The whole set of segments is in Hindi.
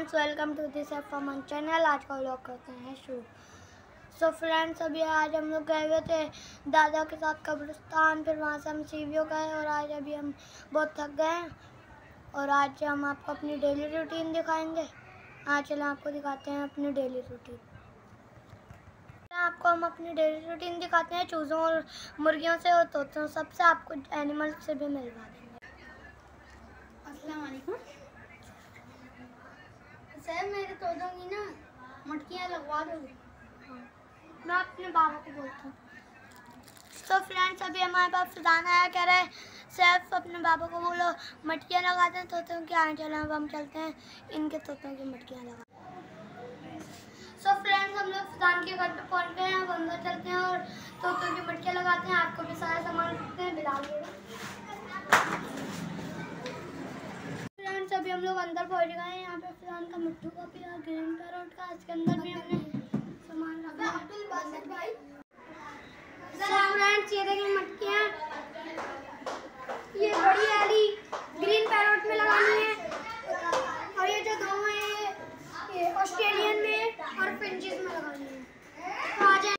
फ्रेंड्स वेलकम टू दिस एफमन चैनल आज का व्लॉग करते हैं शुरू। सो फ्रेंड्स अभी आज हम लोग गए हुए थे दादा के साथ कब्रिस्तान, फिर वहाँ से हम सीवियो गए और आज अभी हम बहुत थक गए हैं। और आज हम आपको अपनी डेली रूटीन दिखाएँगे। आज चलो आपको दिखाते हैं अपनी डेली रूटीन आपको हम अपनी डेली रूटीन दिखाते हैं, चूज़ों और मुर्गियों से और तोतों सबसे आपको एनिमल से भी मिलवा देंगे। अस्सलाम तोतों की ना, मटकियाँ लगवा दो। मैं अपने बाबा को बोलती हूँ। तो फ्रेंड्स अभी हमारे पास फिजान आया, कह रहे हैं, सैफ, अपने बाबा को बोलो, मटकियाँ लगाते हैं, तोतों की आए चले अब हम चलते हैं, इनके तोतों की मटकियाँ लगा सो फ्रेंड्स हम लोग फिजान के घर पे पहुँच गए हैं, अब अंदर चलते हैं और तोतों की मटकियाँ लगाते हैं, आपको भी सारा सामान रखते हैं बिला फ्रेंड्स अभी हम लोग अंदर पहुँच गए हैं। यहाँ पे फ़िलहाल का मिट्टू का भी और ग्रीन पैरोट का। इसके अंदर भी हमने सामान रखा है। फ्रेंड्स ये देखिए मटकियाँ ये बड़ी वाली ग्रीन पैरोट में लगानी है और ये जो दो हैं ये ये ऑस्ट्रेलियन में और फिंचेस में लगानी है तो आ जाए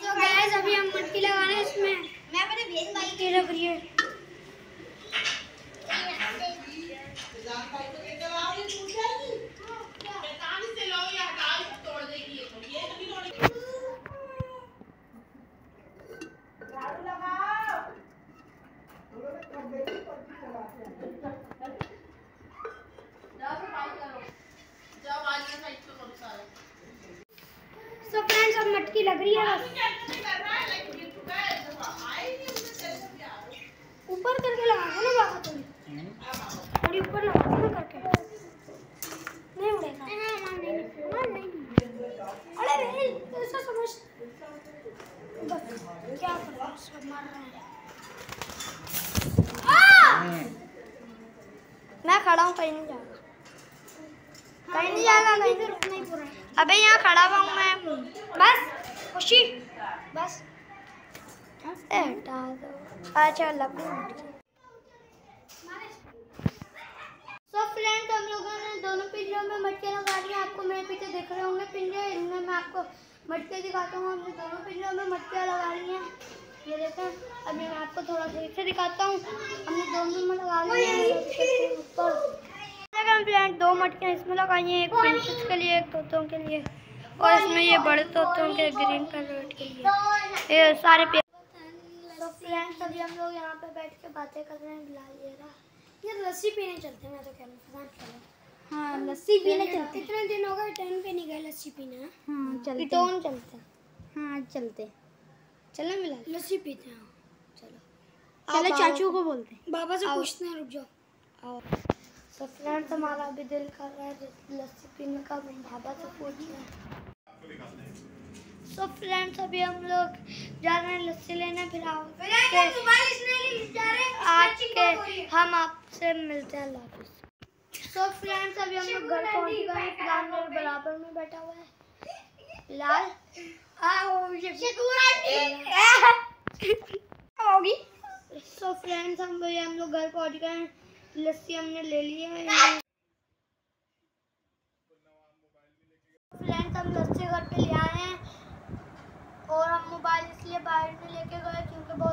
तो गैस अभी हम मटकी लगा रहे हैं इसमें। मैं अपने बहन भाई ये लग रही है। सो फ्रेंड्स अब मटकी लग रही है ऊपर करके लगा दो ना बाबा तुम थोड़ी ऊपर लगा दो ना करके नहीं उड़ेगा हाँ, नहीं अरे रे ऐसा समझ क्या मार रहे हैं! मैं खड़ा हूँ कहीं नहीं जाएगा कहीं नहीं जाएगा कहीं तो पूरा अबे यहाँ खड़ा हुआ हूँ मैं बस खुशी बस हटा दो अच्छा सो फ्रेंड्स हम लोगों ने दोनों पिंजरों में मटके लगा दिए। आपको मेरे पीछे देख रहे होंगे पिंजरे। इनमें मैं आपको मटके दिखाता हूँ। हमने दोनों पिंजरों में मटके लगा लिए हैं। ये देखें अभी मैं आपको थोड़ा सा इसे दिखाता हूँ। हमने दोनों में लगा लिए हैं। ऊपर। फ्रेंड दो मटकियाँ इसमें लगाई हैं। एक प्रिंसेस के लिए एक तोतों के लिए। और इसमें ये बड़े तोतों के ग्रीन पैरोट के लिए। ये सारे फ्रेंड्स अभी हम लोग यहाँ पे बैठ के बातें कर रहे हैं बिलाल ये रहा। ये लस्सी पीने चलते हैं मैं तो कह रहा हूँ हाँ लस्सी पीने चलते इतने दिन हो गए टर्न पे नहीं गए लस्सी पीने। हाँ चलते चलते हैं। हाँ चलते चलो बिलाल लस्सी पीते हैं। चलो। चलो चाचू को बोलते हैं। बाबा से पूछते हैं रुक जाओ। तो फ्रेंड्स हमारा भी दिल कर रहा है लस्सी पीने का बाबा से पूछ रहे हैं। सो फ्रेंड्स अभी हम लोग जा रहे हैं लस्सी लेने फिर आओ के आज के हम आपसे मिलते हैं लाफिस सो फ्रेंड्स अभी हम लोग घर पहुँच गए हैं फ़िलहाल मेरे बराबर में बैठा हुआ है। लाल होगी सो फ्रेंड्स हम भैया हम लोग घर पहुँच गए हैं। लस्सी हमने ले ली है। फ्रेंड्स हम लस्सी घर पे ले आए हैं। और हम मोबाइल इसलिए बाहर नहीं लेके गए क्योंकि बहुत